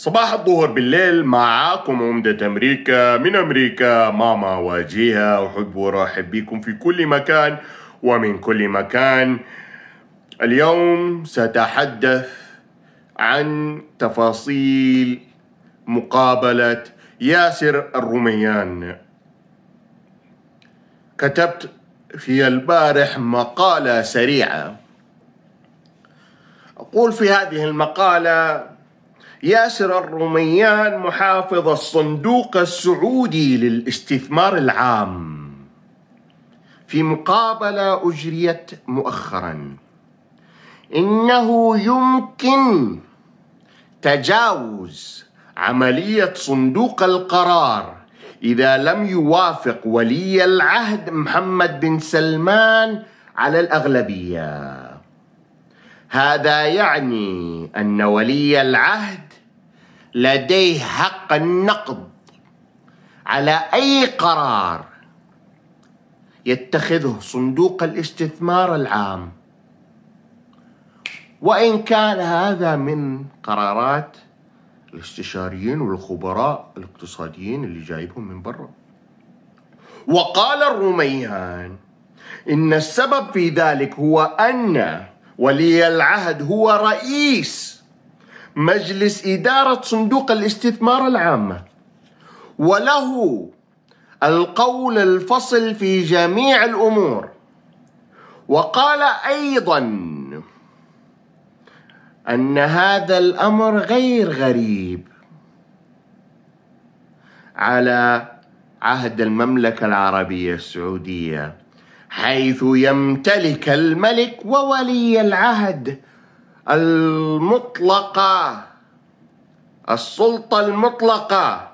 صباح الظهر بالليل معاكم عمدة أمريكا من أمريكا ماما واجهة أحب وأرحب بكم في كل مكان ومن كل مكان. اليوم سأتحدث عن تفاصيل مقابلة ياسر الروميان. كتبت في البارح مقالة سريعة. أقول في هذه المقالة ياسر الروميان محافظ الصندوق السعودي للاستثمار العام. في مقابلة أجريت مؤخرا. إنه يمكن تجاوز عملية صندوق القرار إذا لم يوافق ولي العهد محمد بن سلمان على الأغلبية. هذا يعني أن ولي العهد لديه حق النقد على أي قرار يتخذه صندوق الاستثمار العام. وإن كان هذا من قرارات الاستشاريين والخبراء الاقتصاديين اللي جايبهم من برا. وقال الروميان إن السبب في ذلك هو أن ولي العهد هو رئيس مجلس إدارة صندوق الاستثمار العامة وله القول الفصل في جميع الأمور. وقال أيضا أن هذا الأمر غير غريب على عهد المملكة العربية السعودية حيث يمتلك الملك وولي العهد المطلقة السلطة المطلقة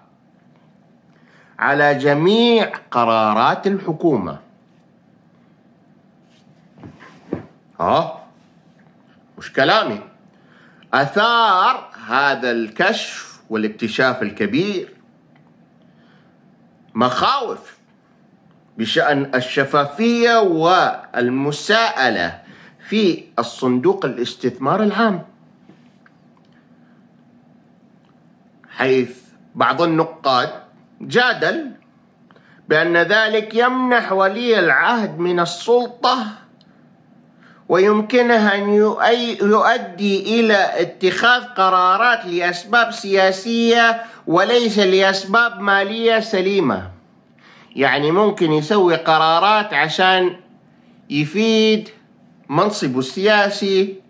على جميع قرارات الحكومة. ها؟ مش كلامي. أثار هذا الكشف والاكتشاف الكبير مخاوف بشأن الشفافية والمساءلة في الصندوق الاستثمار العام. حيث بعض النقاد جادل بأن ذلك يمنح ولي العهد من السلطة ويمكنه أن يؤدي إلى اتخاذ قرارات لأسباب سياسية وليس لأسباب مالية سليمة. يعني ممكن يسوي قرارات عشان يفيد منصبه السياسي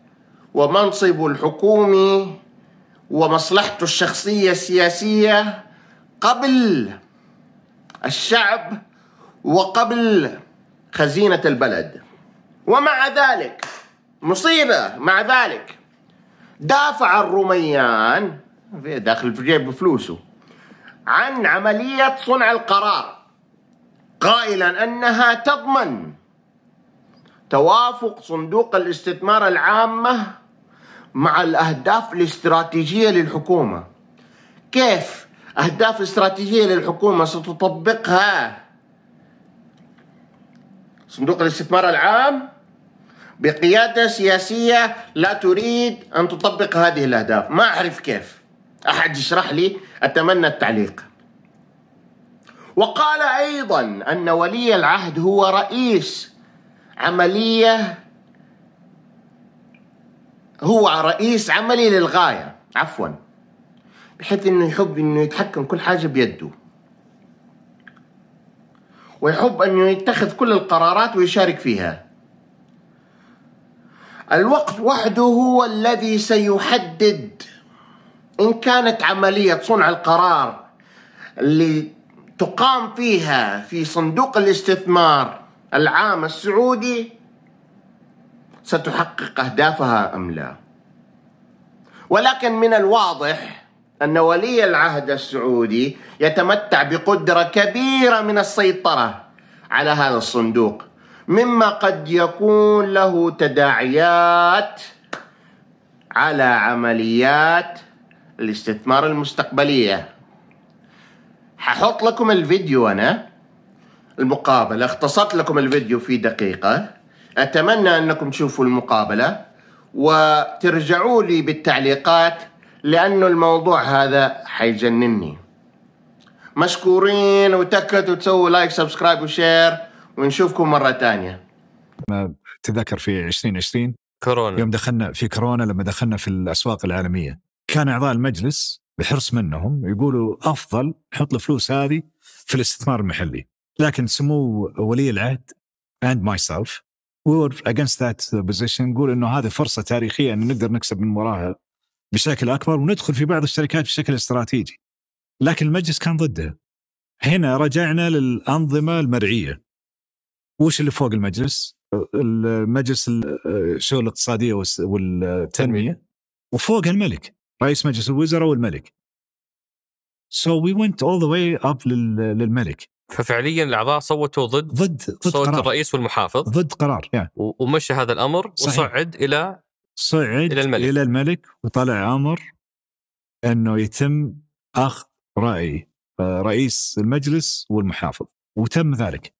ومنصبه الحكومي ومصلحته الشخصية السياسية قبل الشعب وقبل خزينة البلد. ومع ذلك مصيبة مع ذلك. دافع الروميان داخل في جيب فلوسه عن عملية صنع القرار قائلا أنها تضمن توافق صندوق الاستثمار العامة مع الأهداف الاستراتيجية للحكومة. كيف أهداف استراتيجية للحكومة ستطبقها؟ صندوق الاستثمار العام بقيادة سياسية لا تريد أن تطبق هذه الأهداف. ما أعرف كيف. أحد يشرح لي؟ أتمنى التعليق. وقال أيضا أن ولي العهد هو رئيس عملية هو رئيس عملي للغاية. عفوا. بحيث إنه يحب إنه يتحكم كل حاجة بيده. ويحب إنه يتخذ كل القرارات ويشارك فيها. الوقت وحده هو الذي سيحدد إن كانت عملية صنع القرار اللي تقام فيها في صندوق الاستثمار العام السعودي ستحقق أهدافها أم لا؟ ولكن من الواضح أن ولي العهد السعودي يتمتع بقدرة كبيرة من السيطرة على هذا الصندوق مما قد يكون له تداعيات على عمليات الاستثمار المستقبلية. ححط لكم الفيديو أنا. المقابلة. اختصرت لكم الفيديو في دقيقة. أتمنى أنكم تشوفوا المقابلة وترجعوا لي بالتعليقات لأنه الموضوع هذا حيجنني. مشكورين وتكت وتسووا like subscribe و share ونشوفكم مرة ثانية تذكر في 2020 كورونا. يوم دخلنا في كورونا لما دخلنا في الأسواق العالمية كان أعضاء المجلس بحرص منهم يقولوا أفضل نحط الفلوس هذه في الاستثمار المحلي. لكن سمو ولي العهد and myself we were against that position نقول إنه هذه فرصة تاريخية ان نقدر نكسب من وراها بشكل أكبر وندخل في بعض الشركات بشكل استراتيجي. لكن المجلس كان ضده. هنا رجعنا للأنظمة المرعيه وش اللي فوق المجلس؟ المجلس الشؤون الاقتصادية والتنمية. وفوق الملك رئيس مجلس الوزراء والملك. So we went all the way up لل- للملك. ففعليا الأعضاء صوتوا ضد ضد ضد صوت قرار الرئيس والمحافظ ضد قرار يعني ومشى هذا الأمر صحيح. وصعد إلى صعد إلى الملك. إلى الملك وطلع آمر أنه يتم أخذ رأي آه، رئيس المجلس والمحافظ وتم ذلك